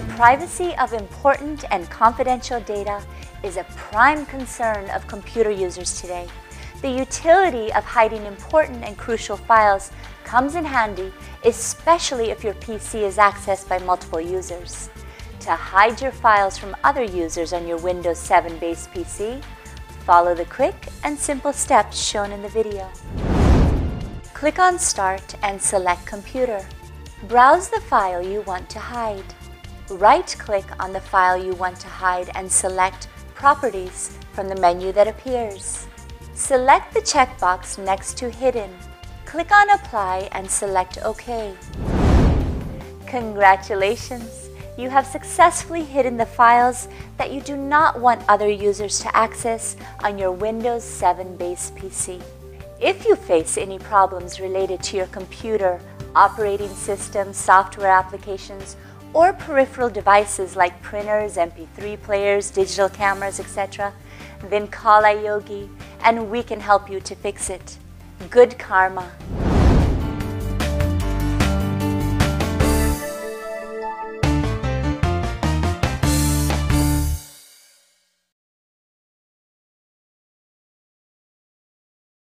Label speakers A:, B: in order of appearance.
A: privacy of important and confidential data is a prime concern of computer users today. The utility of hiding important and crucial files comes in handy, especially if your PC is accessed by multiple users. To hide your files from other users on your Windows 7 based PC, follow the quick and simple steps shown in the video. Click on Start and select Computer. Browse the file you want to hide. Right-click on the file you want to hide and select Properties from the menu that appears. Select the checkbox next to Hidden. Click on Apply and select OK. Congratulations! You have successfully hidden the files that you do not want other users to access on your Windows 7 based PC. If you face any problems related to your computer, operating system, software applications, or peripheral devices like printers, MP3 players, digital cameras, etc., then call iYogi and we can help you to fix it. Good karma.